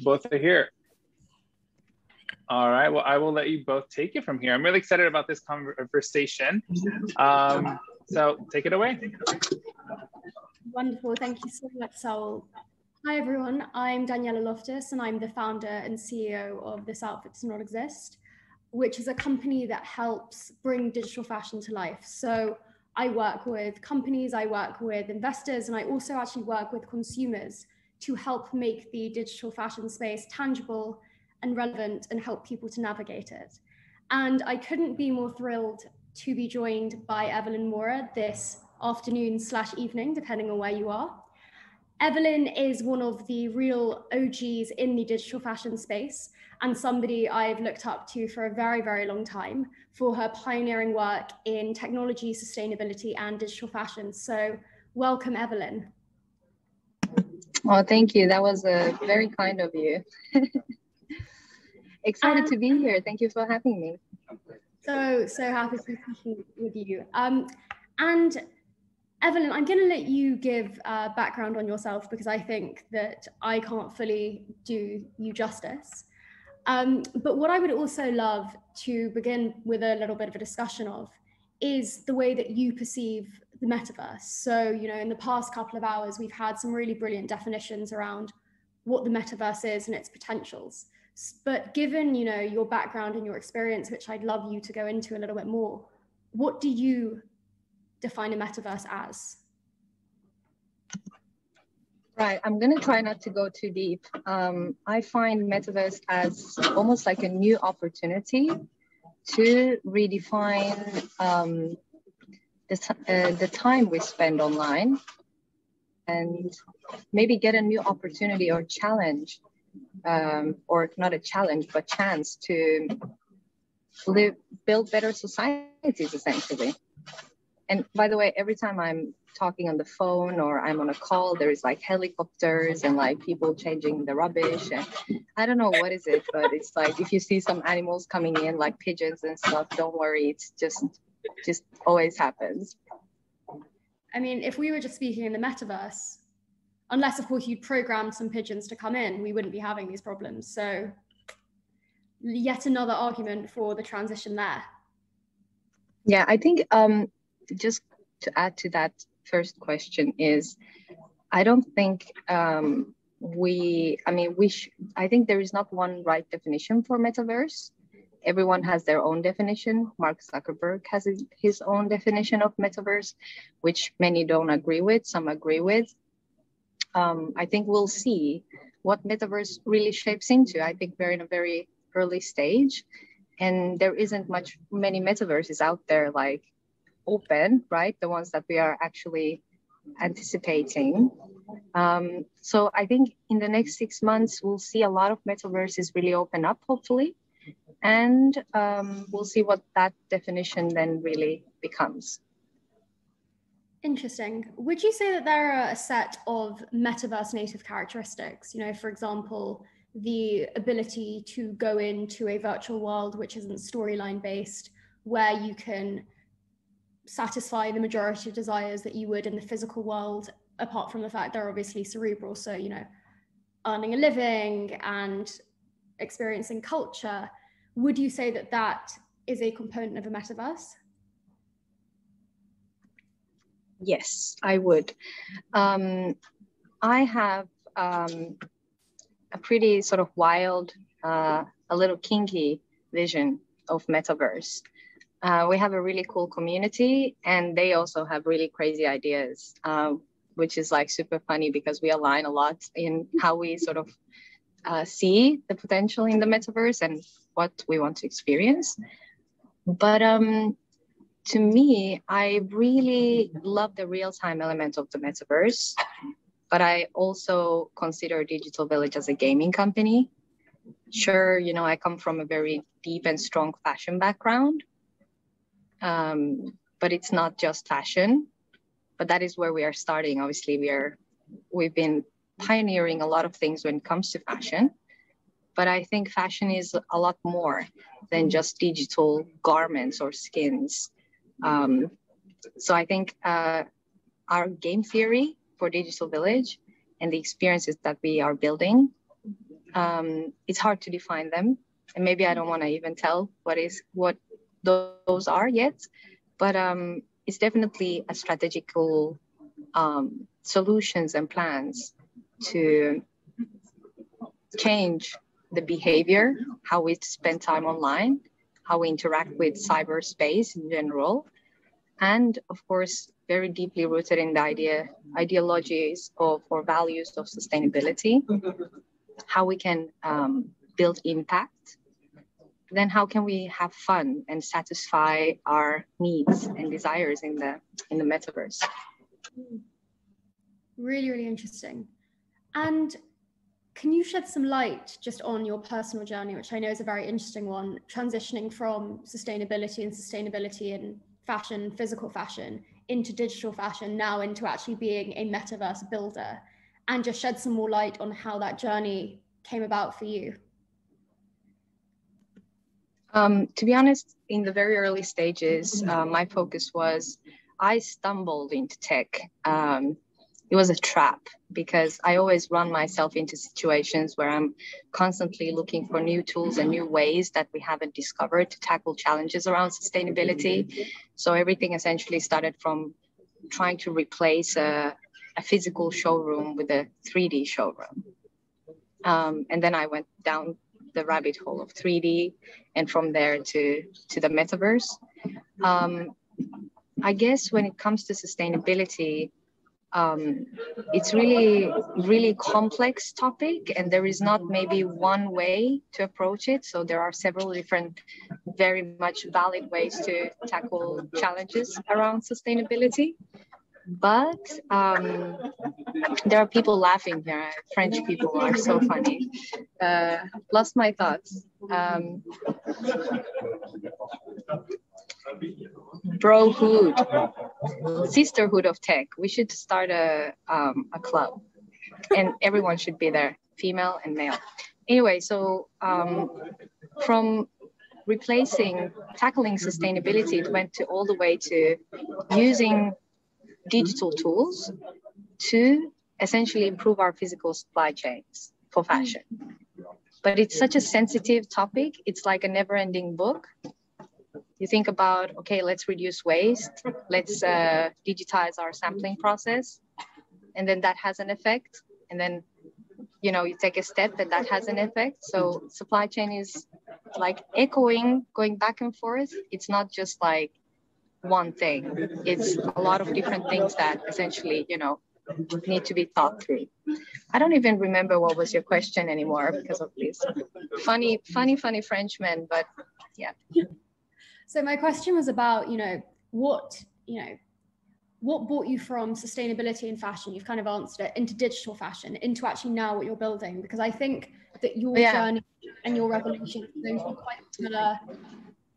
both are here. All right, well, I will let you both take it from here. I'm really excited about this conversation. Um, so take it away. Wonderful, thank you so much, Saul. Hi everyone, I'm Daniella Loftus and I'm the founder and CEO of This Outfit Does Not Exist, which is a company that helps bring digital fashion to life. So I work with companies, I work with investors, and I also actually work with consumers to help make the digital fashion space tangible and relevant and help people to navigate it. And I couldn't be more thrilled to be joined by Evelyn Mora this afternoon slash evening, depending on where you are. Evelyn is one of the real OGs in the digital fashion space and somebody I've looked up to for a very, very long time for her pioneering work in technology, sustainability, and digital fashion. So, welcome, Evelyn. Oh, thank you. That was uh, very kind of you. Excited um, to be here. Thank you for having me. So, so happy to be speaking with you. Um, and Evelyn, I'm going to let you give uh, background on yourself because I think that I can't fully do you justice. Um, but what I would also love to begin with a little bit of a discussion of is the way that you perceive the metaverse. So, you know, in the past couple of hours, we've had some really brilliant definitions around what the metaverse is and its potentials. But given, you know, your background and your experience, which I'd love you to go into a little bit more, what do you define a metaverse as? Right, I'm gonna try not to go too deep. Um, I find metaverse as almost like a new opportunity to redefine um, the, uh, the time we spend online and maybe get a new opportunity or challenge um, or not a challenge but chance to live build better societies essentially. And by the way every time i'm talking on the phone or i'm on a call there's like helicopters and like people changing the rubbish and i don't know what is it but it's like if you see some animals coming in like pigeons and stuff don't worry it's just just always happens. I mean if we were just speaking in the metaverse unless of course you'd programmed some pigeons to come in we wouldn't be having these problems. So yet another argument for the transition there. Yeah i think um just to add to that first question is I don't think um, we, I mean, we, sh- I think there is not one right definition for metaverse. Everyone has their own definition. Mark Zuckerberg has his own definition of metaverse, which many don't agree with, some agree with. Um, I think we'll see what metaverse really shapes into. I think we're in a very early stage and there isn't much many metaverses out there like open, right? The ones that we are actually anticipating. Um, so I think in the next six months, we'll see a lot of metaverses really open up, hopefully. And um, we'll see what that definition then really becomes. Interesting. Would you say that there are a set of metaverse native characteristics? You know, for example, the ability to go into a virtual world which isn't storyline based, where you can satisfy the majority of desires that you would in the physical world, apart from the fact they're obviously cerebral. So, you know, earning a living and experiencing culture. Would you say that that is a component of a metaverse? Yes, I would. Um, I have um, a pretty sort of wild, uh, a little kinky vision of metaverse. Uh, we have a really cool community and they also have really crazy ideas, uh, which is like super funny because we align a lot in how we sort of uh, see the potential in the metaverse and what we want to experience. But um, to me, I really love the real time element of the metaverse. But I also consider Digital Village as a gaming company. Sure, you know, I come from a very deep and strong fashion background um, but it's not just fashion. But that is where we are starting. Obviously, we are we've been pioneering a lot of things when it comes to fashion. But I think fashion is a lot more than just digital garments or skins. Um, so I think uh, our game theory for Digital Village and the experiences that we are building Um, it's hard to define them, and maybe I don't want to even tell what is what those are yet. But um, it's definitely a strategical um, solutions and plans to change the behavior, how we spend time online, how we interact with cyberspace in general, and of course, very deeply rooted in the idea ideologies of or values of sustainability, how we can um, build impact, then how can we have fun and satisfy our needs and desires in the in the metaverse? Really, really interesting. And can you shed some light just on your personal journey, which I know is a very interesting one, transitioning from sustainability and sustainability in fashion, physical fashion, into digital fashion, now into actually being a metaverse builder, and just shed some more light on how that journey came about for you? Um, to be honest, in the very early stages, uh, my focus was I stumbled into tech. Um, it was a trap because I always run myself into situations where I'm constantly looking for new tools and new ways that we haven't discovered to tackle challenges around sustainability. So everything essentially started from trying to replace a, a physical showroom with a 3D showroom. Um, and then I went down the rabbit hole of 3D and from there to, to the metaverse. Um, I guess when it comes to sustainability, um, it's really really complex topic and there is not maybe one way to approach it. So there are several different very much valid ways to tackle challenges around sustainability. But um, there are people laughing here. French people are so funny. Uh, lost my thoughts. Um, brohood, sisterhood of tech. We should start a, um, a club and everyone should be there, female and male. Anyway, so um, from replacing, tackling sustainability, it went to all the way to using digital tools to essentially improve our physical supply chains for fashion. But it's such a sensitive topic. It's like a never ending book you think about okay let's reduce waste let's uh, digitize our sampling process and then that has an effect and then you know you take a step and that has an effect. So supply chain is like echoing going back and forth. It's not just like one thing. It's a lot of different things that essentially you know need to be thought through. I don't even remember what was your question anymore because of this. Funny funny funny frenchman but yeah so my question was about, you know, what, you know, what brought you from sustainability in fashion? You've kind of answered it into digital fashion, into actually now what you're building, because I think that your yeah. journey and your revolution is going to be quite similar,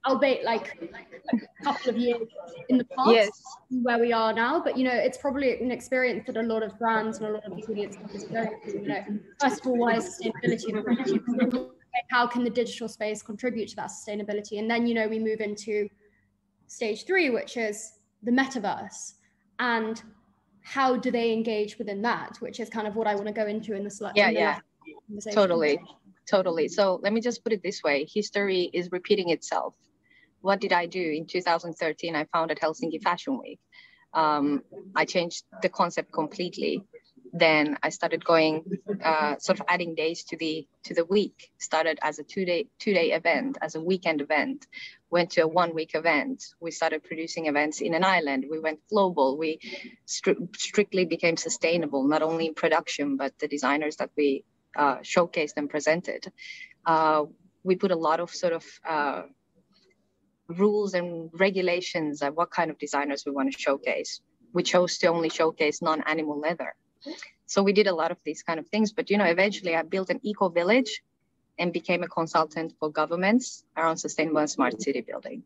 albeit like, like a couple of years in the past yes. where we are now. But you know, it's probably an experience that a lot of brands and a lot of audience is going through. You know, first of all, why is sustainability? How can the digital space contribute to that sustainability? And then, you know, we move into stage three, which is the metaverse. And how do they engage within that, which is kind of what I want to go into in the slide. Yeah, yeah, totally, totally. So let me just put it this way: history is repeating itself. What did I do in 2013? I founded Helsinki Fashion Week. Um, I changed the concept completely then I started going, uh, sort of adding days to the to the week. Started as a two day two day event, as a weekend event. Went to a one week event. We started producing events in an island. We went global. We stri- strictly became sustainable, not only in production but the designers that we uh, showcased and presented. Uh, we put a lot of sort of uh, rules and regulations of what kind of designers we want to showcase. We chose to only showcase non-animal leather so we did a lot of these kind of things. But you know, eventually I built an eco village and became a consultant for governments around sustainable and smart city building.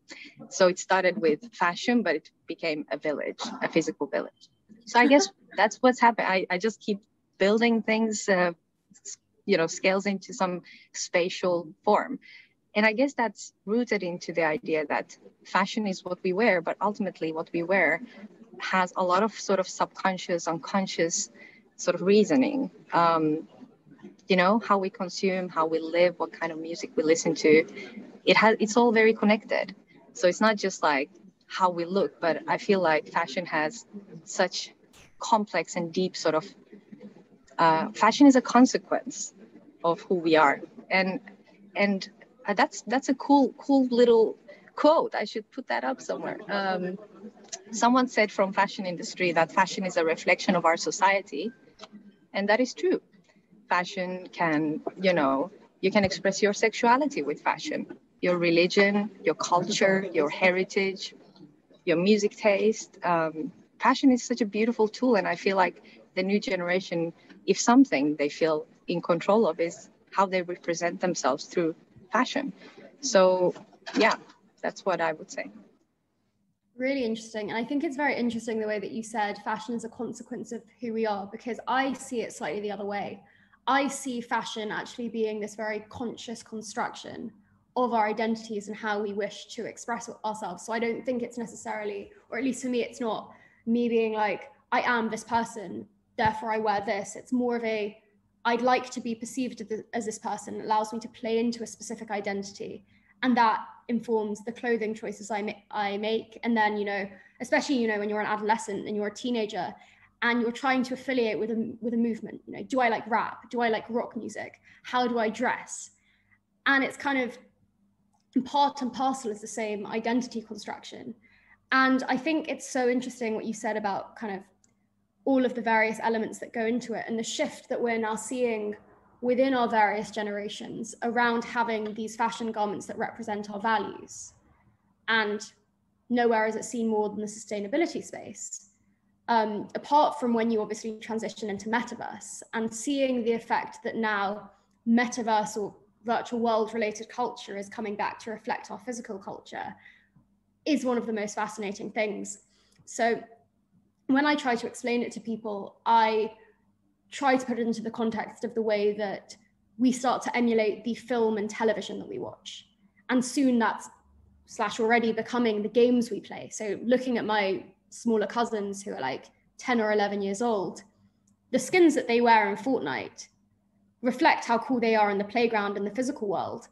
So it started with fashion, but it became a village, a physical village. So I guess that's what's happened. I, I just keep building things, uh, you know, scales into some spatial form. And I guess that's rooted into the idea that fashion is what we wear, but ultimately what we wear has a lot of sort of subconscious, unconscious sort of reasoning. Um, you know, how we consume, how we live, what kind of music we listen to. It has it's all very connected. So it's not just like how we look, but I feel like fashion has such complex and deep sort of uh, fashion is a consequence of who we are, and and uh, that's that's a cool cool little quote. I should put that up somewhere. Um, someone said from fashion industry that fashion is a reflection of our society, and that is true. Fashion can, you know, you can express your sexuality with fashion, your religion, your culture, your heritage, your music taste. Um, fashion is such a beautiful tool, and I feel like the new generation, if something they feel in control of, is how they represent themselves through fashion. So, yeah, that's what I would say. Really interesting. And I think it's very interesting the way that you said fashion is a consequence of who we are, because I see it slightly the other way. I see fashion actually being this very conscious construction of our identities and how we wish to express ourselves. So I don't think it's necessarily, or at least for me, it's not me being like, I am this person, therefore I wear this. It's more of a, I'd like to be perceived as this person. It allows me to play into a specific identity. And that informs the clothing choices I, ma- I make. And then, you know, especially, you know, when you're an adolescent and you're a teenager and you're trying to affiliate with a, with a movement, you know, do I like rap? Do I like rock music? How do I dress? And it's kind of part and parcel is the same identity construction. And I think it's so interesting what you said about kind of all of the various elements that go into it and the shift that we're now seeing within our various generations around having these fashion garments that represent our values. And nowhere is it seen more than the sustainability space. Um, apart from when you obviously transition into metaverse and seeing the effect that now metaverse or virtual world related culture is coming back to reflect our physical culture is one of the most fascinating things. So when I try to explain it to people, I try to put it into the context of the way that we start to emulate the film and television that we watch. And soon that's slash already becoming the games we play. So looking at my smaller cousins who are like 10 or 11 years old, the skins that they wear in Fortnite reflect how cool they are in the playground and the physical world.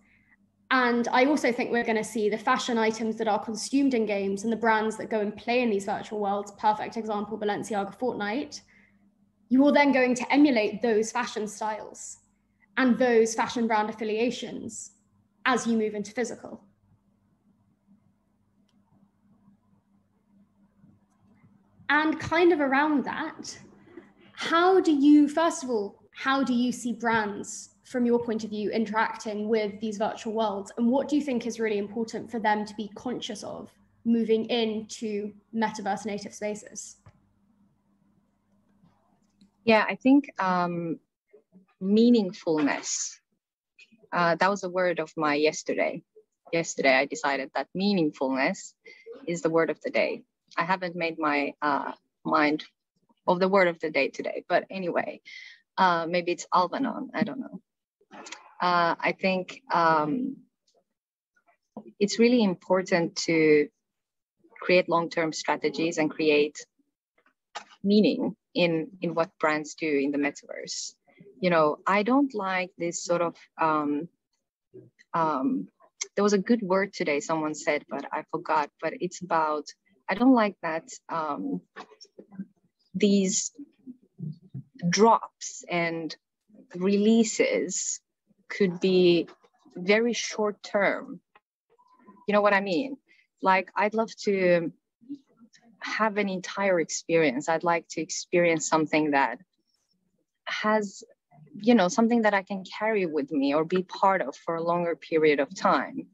And I also think we're going to see the fashion items that are consumed in games and the brands that go and play in these virtual worlds. Perfect example Balenciaga Fortnite. You are then going to emulate those fashion styles and those fashion brand affiliations as you move into physical. And kind of around that, how do you, first of all, how do you see brands from your point of view interacting with these virtual worlds and what do you think is really important for them to be conscious of moving into metaverse native spaces yeah i think um, meaningfulness uh, that was a word of my yesterday yesterday i decided that meaningfulness is the word of the day i haven't made my uh, mind of the word of the day today but anyway uh, maybe it's Alvanon, I don't know. Uh, I think um, it's really important to create long-term strategies and create meaning in in what brands do in the metaverse. You know, I don't like this sort of. Um, um, there was a good word today someone said, but I forgot. But it's about. I don't like that um, these drops and releases could be very short term. You know what I mean? Like, I'd love to have an entire experience. I'd like to experience something that has, you know, something that I can carry with me or be part of for a longer period of time.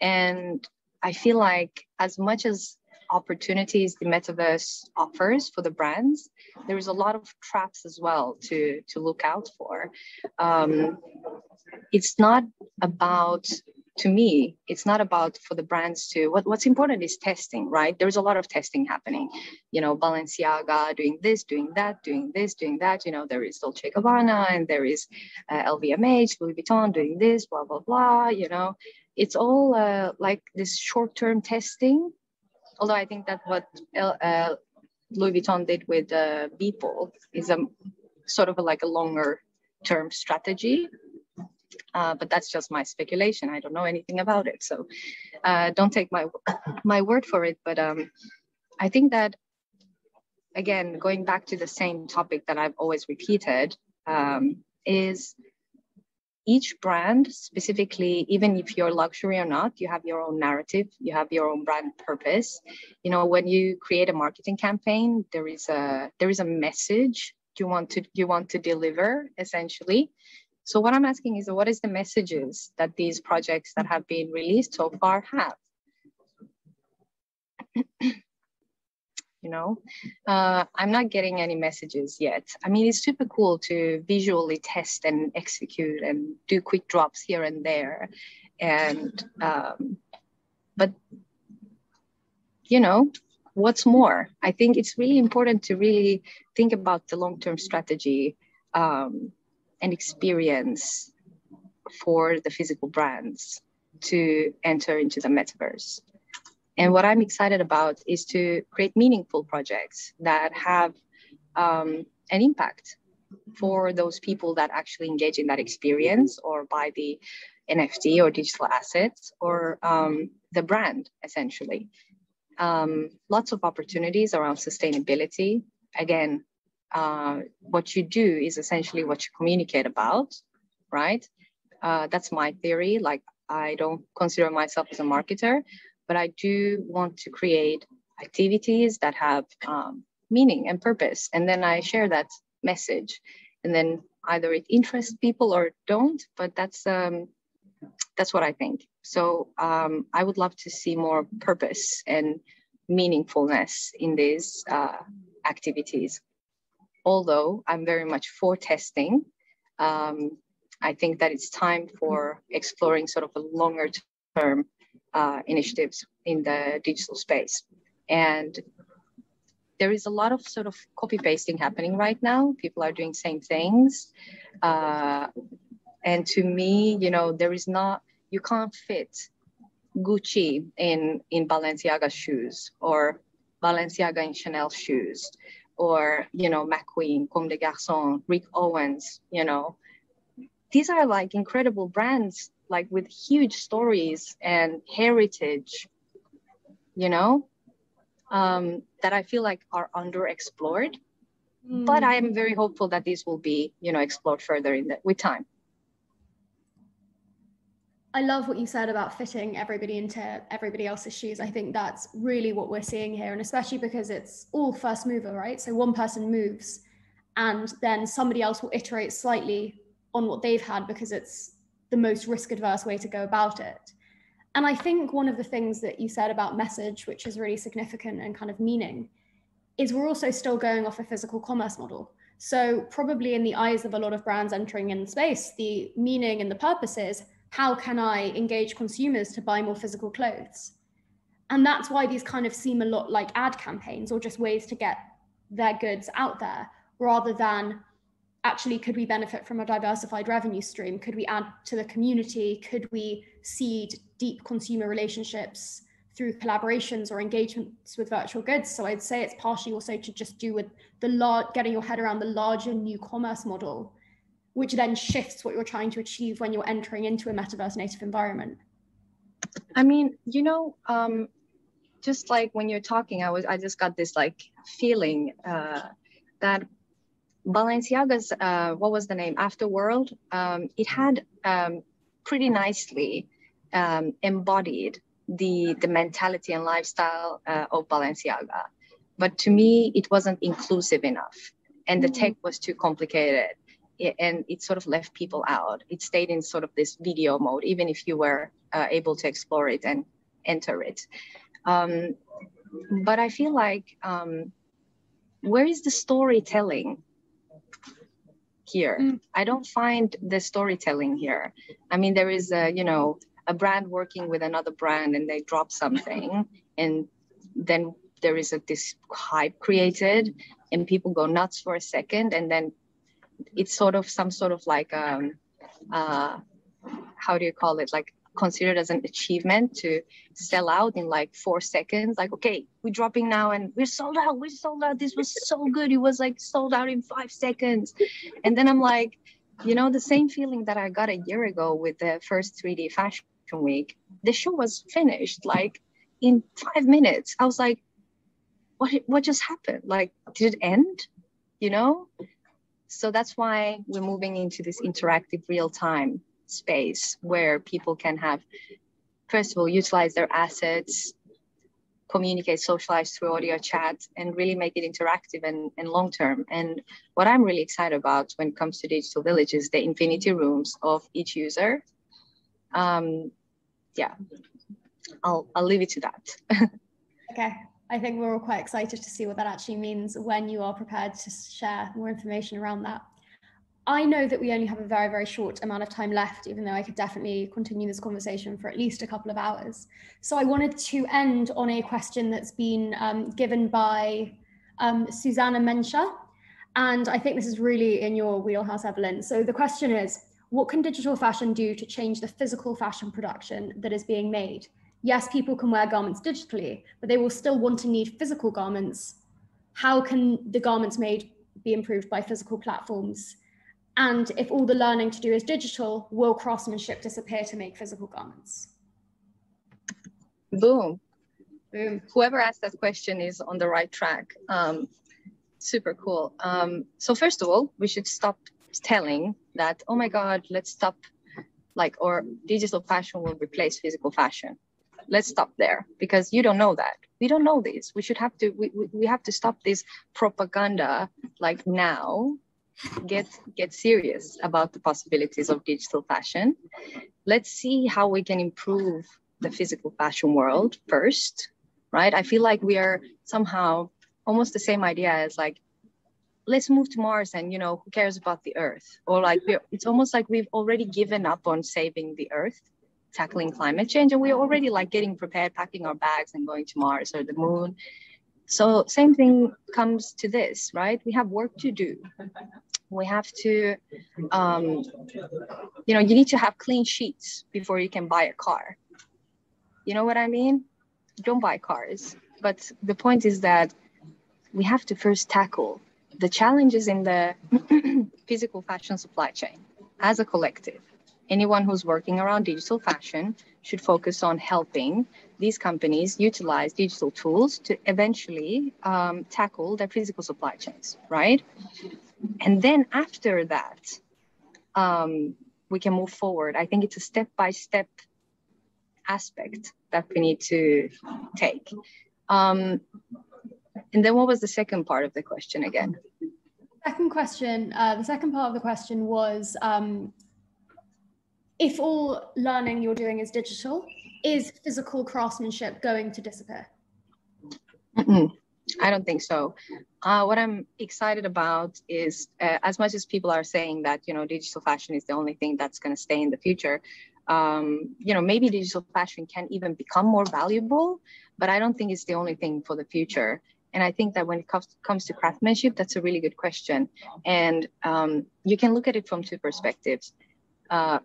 And I feel like, as much as opportunities the metaverse offers for the brands, there is a lot of traps as well to, to look out for. Um, it's not about to me it's not about for the brands to what, what's important is testing right? There's a lot of testing happening. You know balenciaga doing this doing that doing this doing that. You know there is dolce gabbana and there is uh, lvmh louis vuitton doing this blah blah blah you know. It's all uh, like this short-term testing. Although I think that what uh, Louis Vuitton did with uh, Beeple is a sort of a, like a longer term strategy. Uh, but that's just my speculation. I don't know anything about it, so uh, don't take my my word for it. But um, I think that again, going back to the same topic that I've always repeated, um, is each brand specifically even if you're luxury or not you have your own narrative you have your own brand purpose you know when you create a marketing campaign there is a there is a message you want to you want to deliver essentially so what i'm asking is what is the messages that these projects that have been released so far have? You know uh, i'm not getting any messages yet. I mean it's super cool to visually test and execute and do quick drops here and there. And um, but you know what's more? I think it's really important to really think about the long-term strategy um, and experience for the physical brands to enter into the metaverse and what I'm excited about is to create meaningful projects that have um, an impact for those people that actually engage in that experience or buy the NFT or digital assets or um, the brand, essentially. Um, lots of opportunities around sustainability. Again, uh, what you do is essentially what you communicate about, right? Uh, that's my theory. Like, I don't consider myself as a marketer, but I do want to create activities that have um, meaning and purpose. And then I share that message. And then either it interests people or don't, but that's um, that's what I think. So um, I would love to see more purpose and meaningfulness in these uh, activities. Although I'm very much for testing, um, I think that it's time for exploring sort of a longer term uh, initiatives in the digital space. And there is a lot of sort of copy pasting happening right now. People are doing same things. Uh, and to me, you know, there is not, you can't fit Gucci in, in Balenciaga shoes or Balenciaga in Chanel shoes or, you know, McQueen, Comme des Garçons, Rick Owens, you know. These are like incredible brands like with huge stories and heritage, you know, um, that I feel like are underexplored. Mm. But I am very hopeful that these will be, you know, explored further in the, with time. I love what you said about fitting everybody into everybody else's shoes. I think that's really what we're seeing here, and especially because it's all first mover, right? So one person moves, and then somebody else will iterate slightly on what they've had because it's the most risk adverse way to go about it. And I think one of the things that you said about message, which is really significant and kind of meaning, is we're also still going off a physical commerce model. So, probably in the eyes of a lot of brands entering in space, the meaning and the purpose is how can I engage consumers to buy more physical clothes? And that's why these kind of seem a lot like ad campaigns or just ways to get their goods out there rather than actually could we benefit from a diversified revenue stream? Could we add to the community? Could we seed deep consumer relationships through collaborations or engagements with virtual goods? So i'd say it's partially also to just do with the large getting your head around the larger new commerce model which then shifts what you're trying to achieve when you're entering into a metaverse native environment i mean you know um, just like when you're talking i was i just got this like feeling uh, that Balenciaga's, uh, what was the name? Afterworld. Um, it had um, pretty nicely um, embodied the the mentality and lifestyle uh, of Balenciaga, but to me, it wasn't inclusive enough, and the tech was too complicated, and it sort of left people out. It stayed in sort of this video mode, even if you were uh, able to explore it and enter it. Um, but I feel like um, where is the storytelling here. Mm. I don't find the storytelling here. I mean, there is a, you know, a brand working with another brand and they drop something and then there is a this hype created and people go nuts for a second and then it's sort of some sort of like um uh how do you call it like considered as an achievement to sell out in like four seconds. Like, okay, we're dropping now and we're sold out. We're sold out. This was so good. It was like sold out in five seconds. And then I'm like, you know, the same feeling that I got a year ago with the first 3D fashion week. The show was finished like in five minutes. I was like, what, what just happened? Like, did it end? You know? So that's why we're moving into this interactive real time space where people can have, first of all, utilize their assets, communicate, socialize through audio chat, and really make it interactive and, and long term. And what I'm really excited about when it comes to digital village is the infinity rooms of each user. Um, yeah, I'll, I'll leave it to that. okay. I think we're all quite excited to see what that actually means when you are prepared to share more information around that. I know that we only have a very, very short amount of time left, even though I could definitely continue this conversation for at least a couple of hours. So I wanted to end on a question that's been um, given by um, Susanna Mensha. And I think this is really in your wheelhouse, Evelyn. So the question is, what can digital fashion do to change the physical fashion production that is being made? Yes, people can wear garments digitally, but they will still want to need physical garments. How can the garments made be improved by physical platforms? And if all the learning to do is digital, will craftsmanship disappear to make physical garments? Boom. Boom. Whoever asked that question is on the right track. Um, super cool. Um, so first of all, we should stop telling that, oh my God, let's stop like, or digital fashion will replace physical fashion. Let's stop there because you don't know that. We don't know this. We should have to, we, we, we have to stop this propaganda like now get get serious about the possibilities of digital fashion. Let's see how we can improve the physical fashion world first, right? I feel like we are somehow almost the same idea as like let's move to Mars and you know who cares about the Earth? Or like it's almost like we've already given up on saving the Earth, tackling climate change, and we're already like getting prepared, packing our bags and going to Mars or the Moon. So same thing comes to this, right? We have work to do. We have to um, you know you need to have clean sheets before you can buy a car. You know what i mean? Don't buy cars. But the point is that we have to first tackle the challenges in the physical fashion supply chain as a collective anyone who's working around digital fashion should focus on helping these companies utilize digital tools to eventually um, tackle their physical supply chains, right? And then after that, um, we can move forward. I think it's a step by step aspect that we need to take. Um, and then what was the second part of the question again? Second question, uh, the second part of the question was um, if all learning you're doing is digital, is physical craftsmanship going to disappear? Mm-mm. I don't think so. Uh, what I'm excited about is, uh, as much as people are saying that you know digital fashion is the only thing that's going to stay in the future, um, you know maybe digital fashion can even become more valuable, but I don't think it's the only thing for the future. And I think that when it comes comes to craftsmanship, that's a really good question, and um, you can look at it from two perspectives. Uh,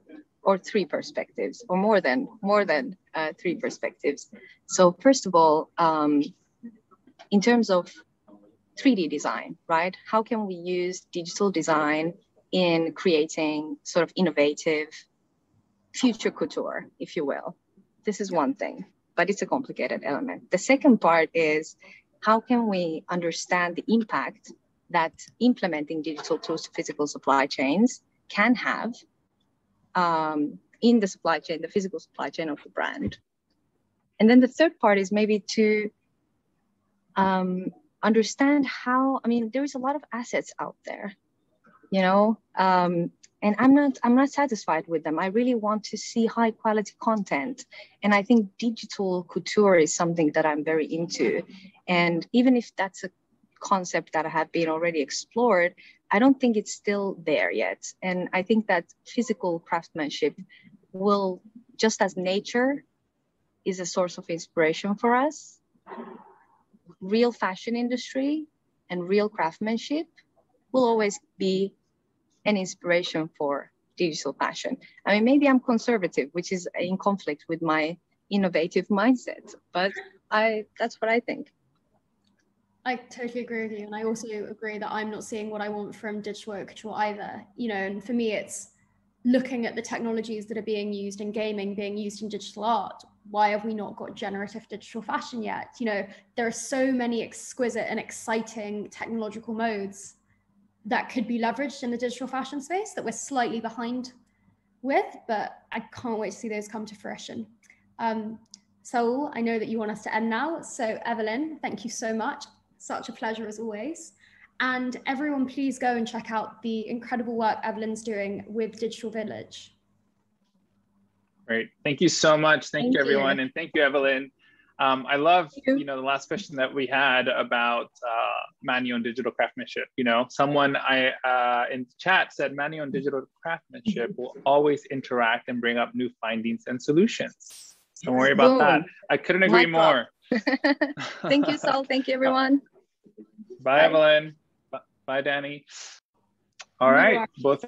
or three perspectives, or more than more than uh, three perspectives. So first of all, um, in terms of 3D design, right? How can we use digital design in creating sort of innovative future couture, if you will? This is one thing, but it's a complicated element. The second part is how can we understand the impact that implementing digital tools to physical supply chains can have um, in the supply chain, the physical supply chain of the brand. And then the third part is maybe to um, understand how i mean there is a lot of assets out there you know um, and i'm not i'm not satisfied with them. I really want to see high quality content. And i think digital couture is something that i'm very into. And even if that's a concept that I have been already explored i don't think it's still there yet and i think that physical craftsmanship will just as nature is a source of inspiration for us real fashion industry and real craftsmanship will always be an inspiration for digital fashion. I mean, maybe I'm conservative, which is in conflict with my innovative mindset, but I that's what I think. I totally agree with you. And I also agree that I'm not seeing what I want from digital couture either. You know, and for me, it's looking at the technologies that are being used in gaming, being used in digital art. Why have we not got generative digital fashion yet? You know, there are so many exquisite and exciting technological modes that could be leveraged in the digital fashion space that we're slightly behind with, but I can't wait to see those come to fruition. Um, so I know that you want us to end now. So Evelyn, thank you so much. Such a pleasure as always. And everyone, please go and check out the incredible work Evelyn's doing with Digital Village. Great. Thank you so much. Thank, thank you, everyone. You. And thank you, Evelyn. Um, I love, you. you. know, the last question that we had about uh, manual and digital craftsmanship. You know, someone I uh, in chat said manual and digital craftsmanship will always interact and bring up new findings and solutions. Don't worry about Boom. that. I couldn't agree more. Thank you, Saul. Thank you, everyone. Bye, Bye. Evelyn. Bye, Danny. All right, both